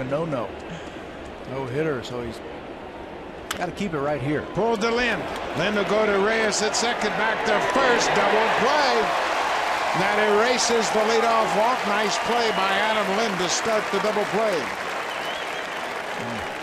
a no-no. No hitter, so he's got to keep it right here. Pulled to Lind. Lind will go to Reyes at second, back to first. Double play. That erases the leadoff walk. Nice play by Adam Lind to start the double play. Mm.